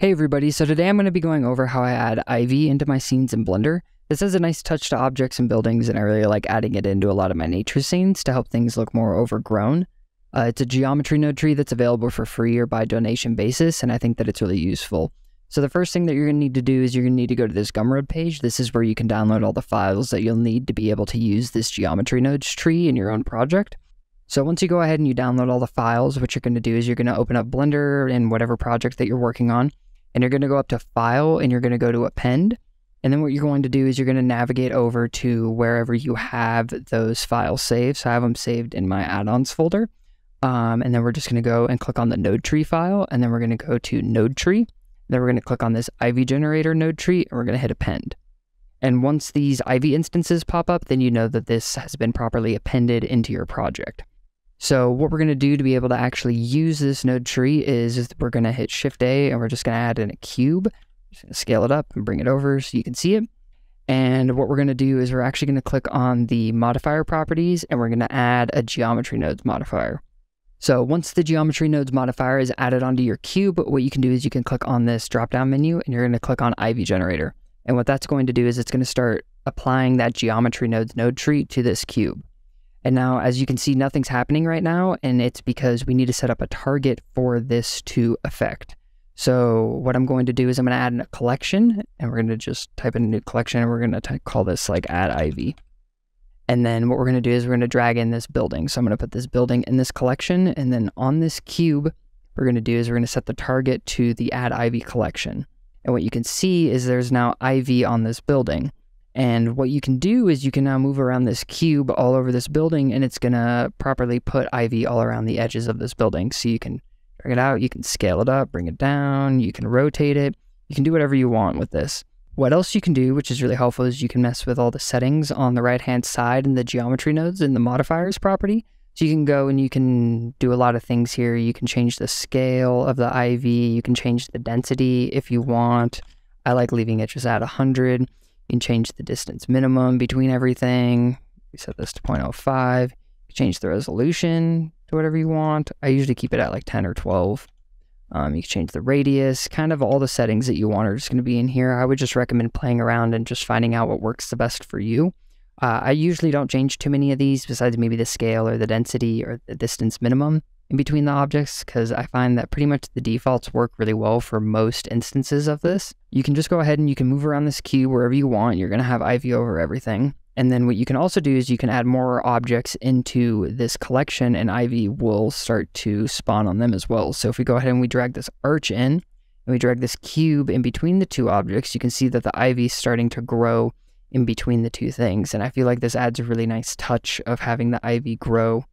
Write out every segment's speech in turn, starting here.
Hey everybody, so today I'm going to be going over how I add Ivy into my scenes in Blender. This has a nice touch to objects and buildings and I really like adding it into a lot of my nature scenes to help things look more overgrown. Uh, it's a geometry node tree that's available for free or by donation basis and I think that it's really useful. So the first thing that you're going to need to do is you're going to need to go to this Gumroad page. This is where you can download all the files that you'll need to be able to use this geometry nodes tree in your own project. So once you go ahead and you download all the files, what you're going to do is you're going to open up Blender and whatever project that you're working on and you're going to go up to File and you're going to go to Append. And then what you're going to do is you're going to navigate over to wherever you have those files saved. So I have them saved in my add-ons folder. Um, and then we're just going to go and click on the node tree file. And then we're going to go to node tree. Then we're going to click on this Ivy generator node tree and we're going to hit append. And once these Ivy instances pop up, then you know that this has been properly appended into your project. So what we're going to do to be able to actually use this node tree is we're going to hit Shift A and we're just going to add in a cube. Just going to scale it up and bring it over so you can see it. And what we're going to do is we're actually going to click on the modifier properties and we're going to add a geometry nodes modifier. So once the geometry nodes modifier is added onto your cube, what you can do is you can click on this drop down menu and you're going to click on Ivy generator. And what that's going to do is it's going to start applying that geometry nodes node tree to this cube. And now, as you can see, nothing's happening right now, and it's because we need to set up a target for this to affect. So what I'm going to do is I'm going to add a collection, and we're going to just type in a new collection, and we're going to call this like add ivy. And then what we're going to do is we're going to drag in this building. So I'm going to put this building in this collection, and then on this cube, we're going to do is we're going to set the target to the add ivy collection. And what you can see is there's now ivy on this building. And what you can do is you can now move around this cube all over this building and it's going to properly put ivy all around the edges of this building. So you can drag it out, you can scale it up, bring it down, you can rotate it, you can do whatever you want with this. What else you can do, which is really helpful, is you can mess with all the settings on the right hand side in the geometry nodes in the modifiers property. So you can go and you can do a lot of things here. You can change the scale of the ivy, you can change the density if you want. I like leaving it just at 100. You can change the distance minimum between everything. We set this to 0.05. You change the resolution to whatever you want. I usually keep it at like 10 or 12. Um, you can change the radius, kind of all the settings that you want are just going to be in here. I would just recommend playing around and just finding out what works the best for you. Uh, I usually don't change too many of these besides maybe the scale or the density or the distance minimum in between the objects because I find that pretty much the defaults work really well for most instances of this. You can just go ahead and you can move around this cube wherever you want. You're going to have Ivy over everything. And then what you can also do is you can add more objects into this collection and Ivy will start to spawn on them as well. So if we go ahead and we drag this arch in and we drag this cube in between the two objects, you can see that the Ivy is starting to grow in between the two things. And I feel like this adds a really nice touch of having the Ivy grow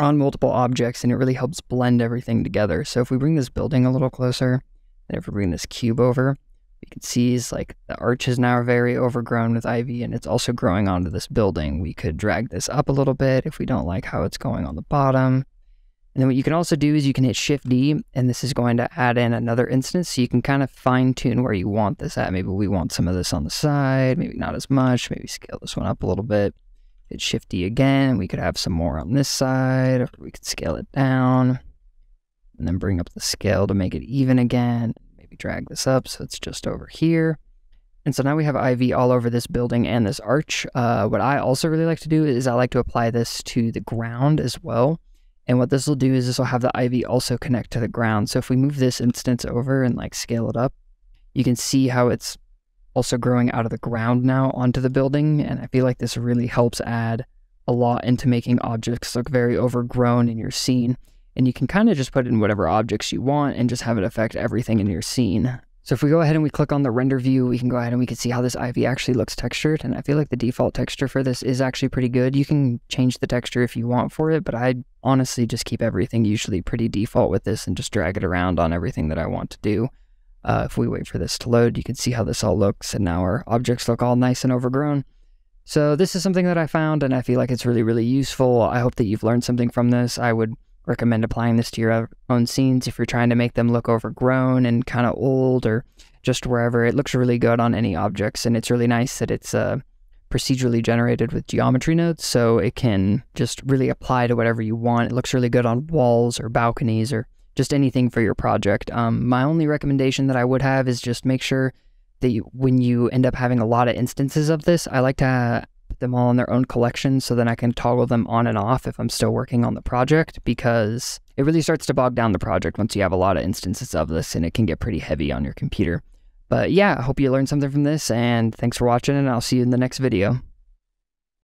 on multiple objects and it really helps blend everything together. So if we bring this building a little closer, and if we bring this cube over, you can see is like the arch is now very overgrown with ivy and it's also growing onto this building. We could drag this up a little bit if we don't like how it's going on the bottom. And then what you can also do is you can hit Shift D and this is going to add in another instance so you can kind of fine tune where you want this at. Maybe we want some of this on the side, maybe not as much, maybe scale this one up a little bit hit Shift D again. We could have some more on this side, or we could scale it down and then bring up the scale to make it even again. Maybe drag this up so it's just over here. And so now we have Ivy all over this building and this arch. Uh, what I also really like to do is I like to apply this to the ground as well. And what this will do is this will have the Ivy also connect to the ground. So if we move this instance over and like scale it up, you can see how it's also growing out of the ground now onto the building. And I feel like this really helps add a lot into making objects look very overgrown in your scene. And you can kind of just put in whatever objects you want and just have it affect everything in your scene. So if we go ahead and we click on the render view, we can go ahead and we can see how this ivy actually looks textured. And I feel like the default texture for this is actually pretty good. You can change the texture if you want for it, but I honestly just keep everything usually pretty default with this and just drag it around on everything that I want to do. Uh, if we wait for this to load, you can see how this all looks, and now our objects look all nice and overgrown. So this is something that I found, and I feel like it's really, really useful. I hope that you've learned something from this. I would recommend applying this to your own scenes if you're trying to make them look overgrown and kind of old or just wherever. It looks really good on any objects, and it's really nice that it's uh, procedurally generated with geometry nodes, so it can just really apply to whatever you want. It looks really good on walls or balconies or just anything for your project. Um, my only recommendation that I would have is just make sure that you, when you end up having a lot of instances of this, I like to put them all in their own collection so then I can toggle them on and off if I'm still working on the project because it really starts to bog down the project once you have a lot of instances of this and it can get pretty heavy on your computer. But yeah, I hope you learned something from this and thanks for watching and I'll see you in the next video.